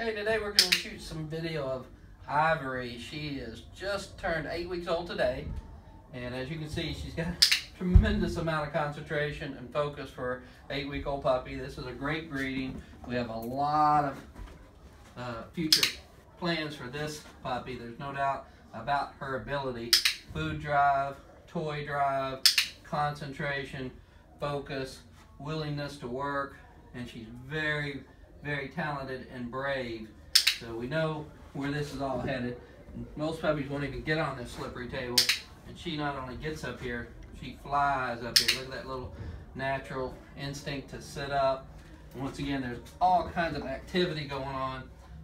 Okay, today we're going to shoot some video of Ivory. She is just turned eight weeks old today. And as you can see, she's got a tremendous amount of concentration and focus for eight-week-old puppy. This is a great breeding. We have a lot of uh, future plans for this puppy. There's no doubt about her ability. Food drive, toy drive, concentration, focus, willingness to work, and she's very, very talented and brave. So we know where this is all headed. Most puppies won't even get on this slippery table, and she not only gets up here, she flies up here. Look at that little natural instinct to sit up. Once again, there's all kinds of activity going on,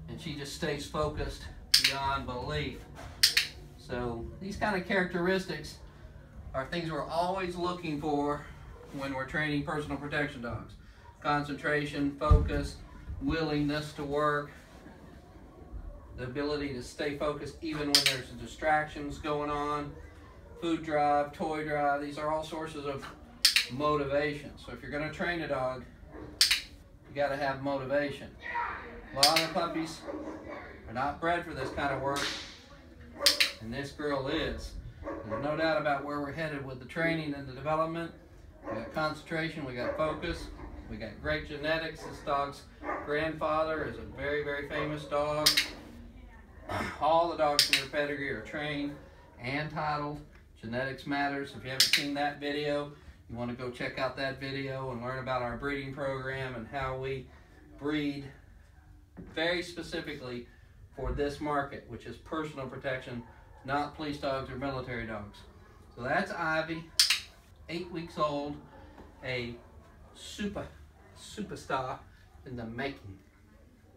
and she just stays focused beyond belief. So these kind of characteristics are things we're always looking for when we're training personal protection dogs. Concentration, focus, willingness to work, the ability to stay focused even when there's distractions going on, food drive, toy drive, these are all sources of motivation. So if you're going to train a dog, you got to have motivation. A lot of puppies are not bred for this kind of work, and this girl is. There's no doubt about where we're headed with the training and the development. We got concentration, we got focus, we got great genetics. This dog's grandfather is a very, very famous dog. All the dogs in their pedigree are trained and titled. Genetics Matters. If you haven't seen that video, you want to go check out that video and learn about our breeding program and how we breed very specifically for this market, which is personal protection, not police dogs or military dogs. So that's Ivy, eight weeks old, a super, superstar in the making.